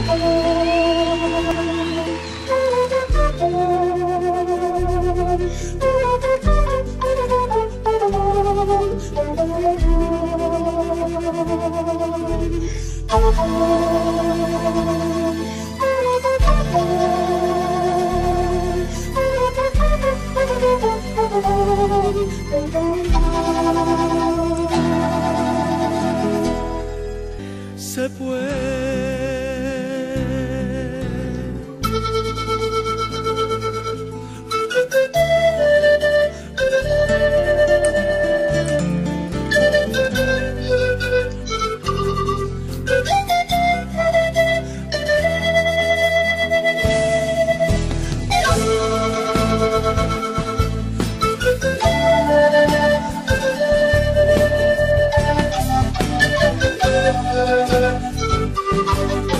Se Thank Thank you.